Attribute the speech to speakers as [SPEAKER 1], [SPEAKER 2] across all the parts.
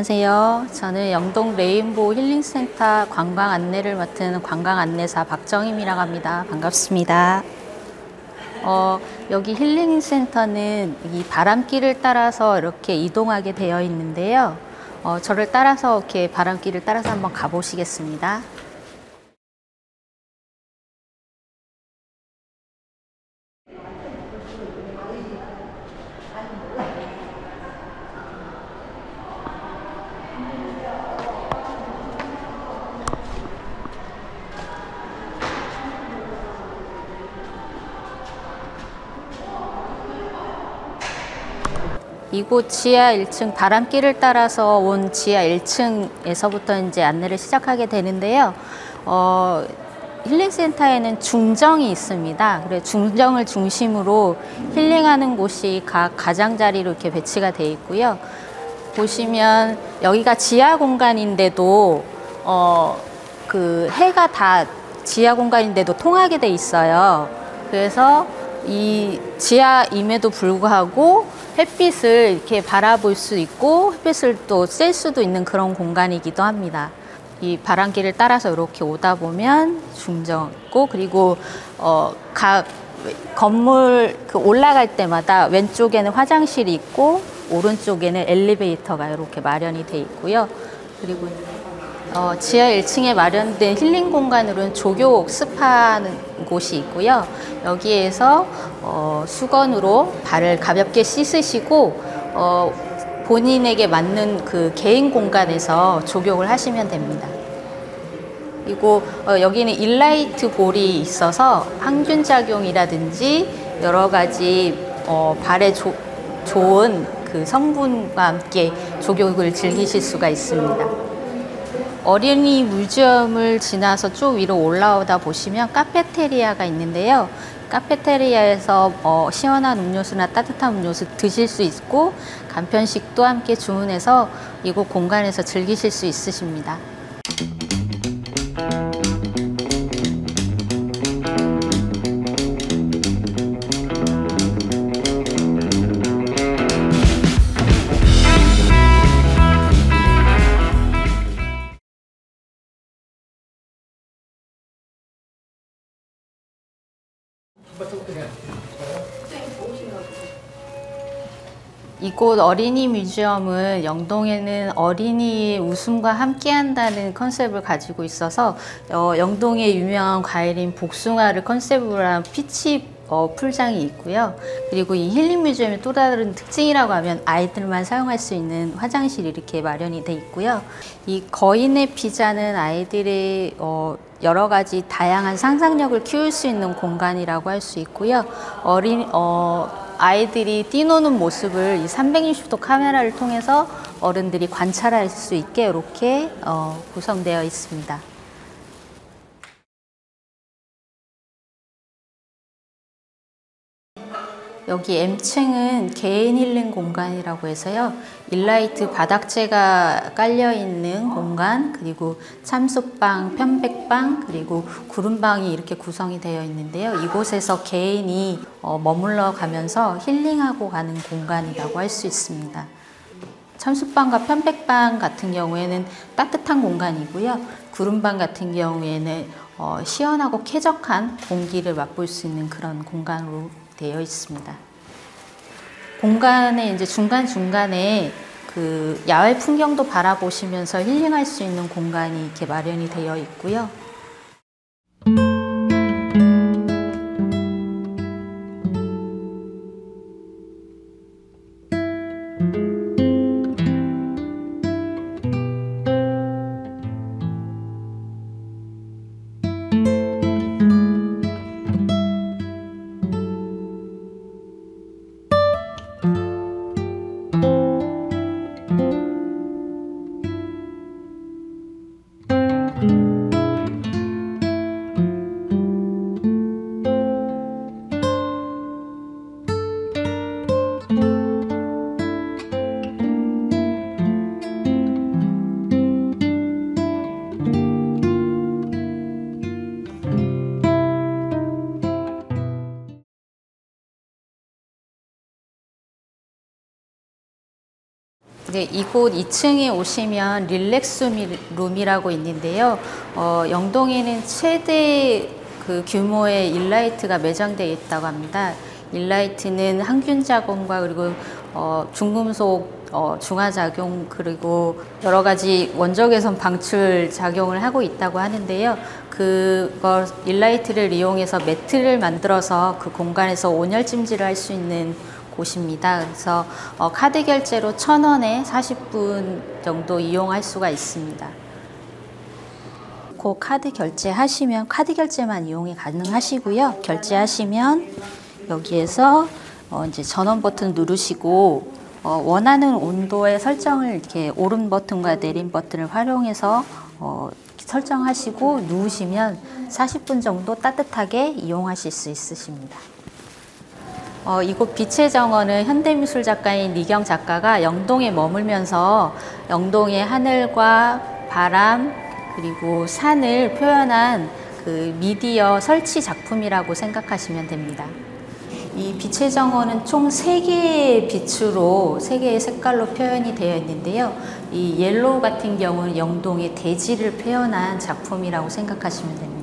[SPEAKER 1] 안녕하세요. 저는 영동 레인보우 힐링센터 관광 안내를 맡은 관광 안내사 박정임이라고 합니다. 반갑습니다. 어, 여기 힐링센터는 이 바람길을 따라서 이렇게 이동하게 되어 있는데요. 어, 저를 따라서 이렇게 바람길을 따라서 한번 가보시겠습니다. 이곳 지하 1층 바람길을 따라서 온 지하 1층에서부터 이제 안내를 시작하게 되는데요. 어, 힐링센터에는 중정이 있습니다. 그래 중정을 중심으로 힐링하는 곳이 각 가장자리로 이렇게 배치가 되어 있고요. 보시면 여기가 지하 공간인데도 어, 그 해가 다 지하 공간인데도 통하게 돼 있어요. 그래서 이 지하임에도 불구하고 햇빛을 이렇게 바라볼 수 있고 햇빛을 또 쐴 수도 있는 그런 공간이기도 합니다. 이 바람길을 따라서 이렇게 오다 보면 중정 있고 그리고 어, 각 건물 그 올라갈 때마다 왼쪽에는 화장실이 있고 오른쪽에는 엘리베이터가 이렇게 마련이 돼 있고요. 그리고 어, 지하 1층에 마련된 힐링 공간으로는 조교 스파는 곳이 있고요. 여기에서 어, 수건으로 발을 가볍게 씻으시고 어, 본인에게 맞는 그 개인 공간에서 족욕을 하시면 됩니다. 그리고 어, 여기는 일라이트 ball이 있어서 항균 작용이라든지 여러 가지 어, 발에 조, 좋은 그 성분과 함께 족욕을 즐기실 수가 있습니다. 어린이 museum을 지나서 쭉 위로 올라오다 보시면 카페테리아가 있는데요. 카페테리아에서 어, 시원한 음료수나 따뜻한 음료수 드실 수 있고 간편식도 함께 주문해서 이곳 공간에서 즐기실 수 있으십니다. 이곳 어린이 museum은 영동에는 어린이의 웃음과 함께한다는 컨셉을 가지고 있어서 어, 영동의 유명한 과일인 복숭아를 컨셉으로 한 peach 어, 풀장이 있고요. 그리고 이 힐링 museum의 또 다른 특징이라고 하면 아이들만 사용할 수 있는 화장실이 이렇게 마련이 돼 있고요. 이 거인의 피자는 아이들의 어, 여러 가지 다양한 상상력을 키울 수 있는 공간이라고 할 수 있고요. 어린 어, 아이들이 뛰노는 모습을 이 360도 카메라를 통해서 어른들이 관찰할 수 있게 이렇게 어, 구성되어 있습니다. 여기 M층은 개인 힐링 공간이라고 해서요. 일라이트 바닥재가 깔려 있는 공간, 그리고 참수방, 편백방, 그리고 구름방이 이렇게 구성이 되어 있는데요. 이곳에서 개인이 어, 머물러 가면서 힐링하고 가는 공간이라고 할 수 있습니다. 참수방과 편백방 같은 경우에는 따뜻한 공간이고요. 구름방 같은 경우에는 어, 시원하고 쾌적한 공기를 맛볼 수 있는 그런 공간으로 되어 있습니다. 공간에 이제 중간중간에 그 야외 풍경도 바라보시면서 힐링할 수 있는 공간이 이렇게 마련이 되어 있고요. 네, 이곳 2층에 오시면 릴렉스 룸이라고 있는데요. 어, 영동에는 최대 그 규모의 일라이트가 매장되어 있다고 합니다. 일라이트는 항균 작용과 그리고 어, 중금속 어, 중화 작용 그리고 여러 가지 원적 개선 방출 작용을 하고 있다고 하는데요. 그걸 일라이트를 이용해서 매트를 만들어서 그 공간에서 온열 찜질을 할 수 있는 곳입니다. 그래서 어, 카드 결제로 천 원에 40분 정도 이용할 수가 있습니다. 그 카드 결제하시면 카드 결제만 이용이 가능하시고요. 결제하시면 여기에서 어, 이제 전원 버튼 누르시고 어, 원하는 온도의 설정을 이렇게 오른 버튼과 내린 버튼을 활용해서 어, 설정하시고 누우시면 40분 정도 따뜻하게 이용하실 수 있으십니다. 어, 이곳 빛의 정원은 현대미술 작가인 리경 작가가 영동에 머물면서 영동의 하늘과 바람 그리고 산을 표현한 그 미디어 설치 작품이라고 생각하시면 됩니다. 이 빛의 정원은 총 세개의 빛으로 세개의 색깔로 표현이 되어 있는데요. 이 yellow 같은 경우는 영동의 대지를 표현한 작품이라고 생각하시면 됩니다.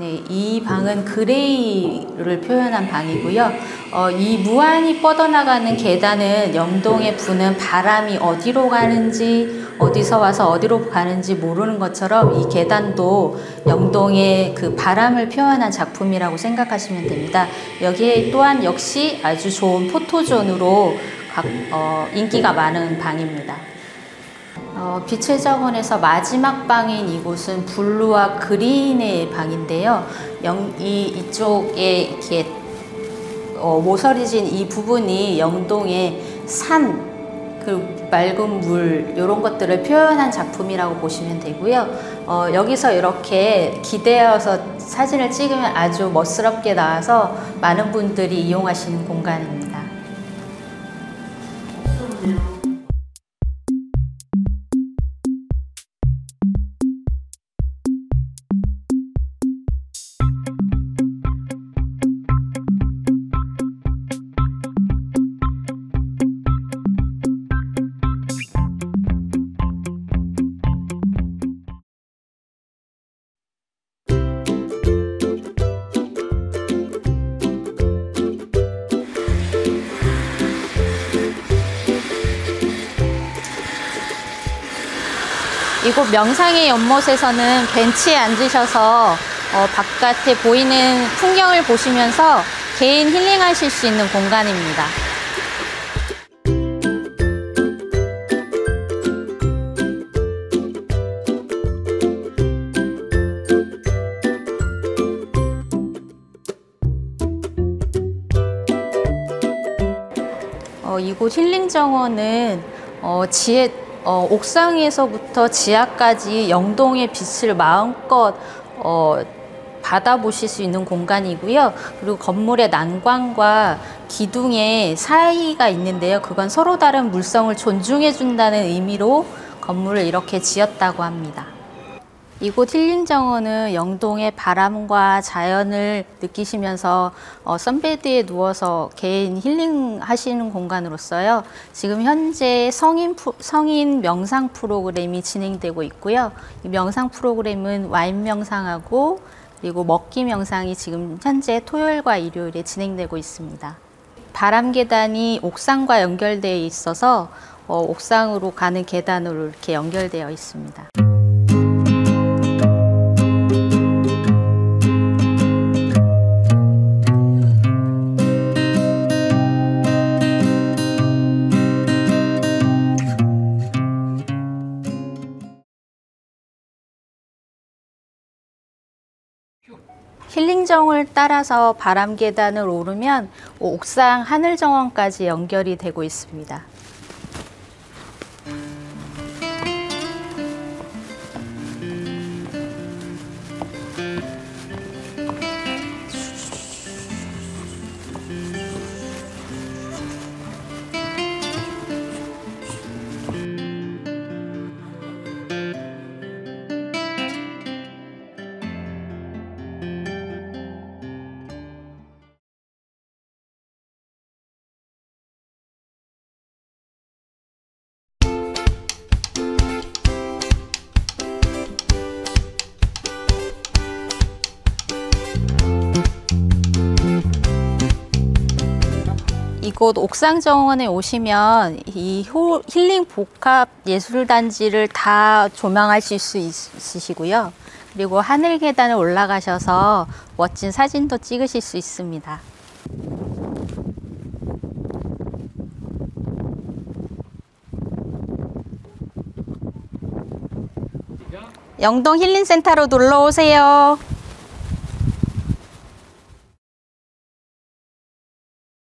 [SPEAKER 1] 네, 이 방은 그레이를 표현한 방이고요. 어, 이 무한히 뻗어나가는 계단은 영동에 부는 바람이 어디로 가는지 어디서 와서 어디로 가는지 모르는 것처럼 이 계단도 영동의 그 바람을 표현한 작품이라고 생각하시면 됩니다. 여기에 또한 역시 아주 좋은 포토존으로 각, 어, 인기가 많은 방입니다. 어, 빛의 정원에서 마지막 방인 이곳은 블루와 그린의 방인데요. 영, 이, 이쪽에 이렇게 어, 모서리진 이 부분이 영동의 산, 그 맑은 물 이런 것들을 표현한 작품이라고 보시면 되고요. 어, 여기서 이렇게 기대어서 사진을 찍으면 아주 멋스럽게 나와서 많은 분들이 이용하시는 공간입니다. 이곳 명상의 연못에서는 벤치에 앉으셔서 어, 바깥에 보이는 풍경을 보시면서 개인 힐링하실 수 있는 공간입니다. 어, 이곳 힐링 정원은 어, 지혜 어, 옥상에서부터 지하까지 영동의 빛을 마음껏 어, 받아보실 수 있는 공간이고요. 그리고 건물의 난관과 기둥의 사이가 있는데요. 그건 서로 다른 물성을 존중해 준다는 의미로 건물을 이렇게 지었다고 합니다. 이곳 힐링 정원은 영동의 바람과 자연을 느끼시면서 어, 선베드에 누워서 개인 힐링 하시는 공간으로서요. 지금 현재 성인, 성인 명상 프로그램이 진행되고 있고요. 이 명상 프로그램은 와인 명상하고 그리고 먹기 명상이 지금 현재 토요일과 일요일에 진행되고 있습니다. 바람 계단이 옥상과 연결되어 있어서 어, 옥상으로 가는 계단으로 이렇게 연결되어 있습니다. 힐링정을 따라서 바람 계단을 오르면 옥상 하늘정원까지 연결이 되고 있습니다. 이곳 옥상 정원에 오시면 이 호- 힐링 복합 예술 단지를 다 조망하실 수 있- 있으시고요. 그리고 하늘 계단을 올라가셔서 멋진 사진도 찍으실 수 있습니다. 영동 힐링센터로 놀러 오세요.